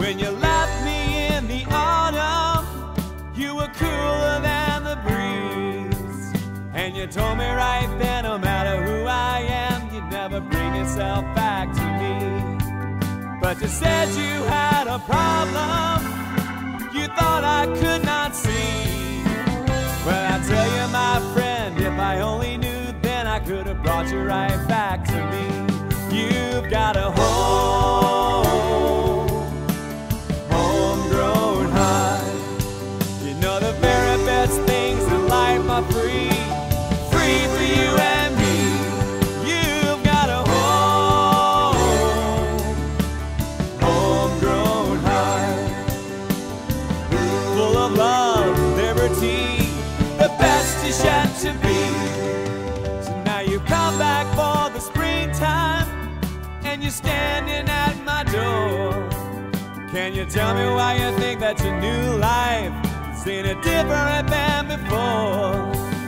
When you left me in the autumn, you were cooler than the breeze. And you told me right then, no matter who I am, you'd never bring yourself back to me. But you said you had a problem you thought I could not see. Well, I tell you, my friend, if I only knew, then I could have brought you right back to me. You've got a Can you tell me why you think that your new life is any different than before?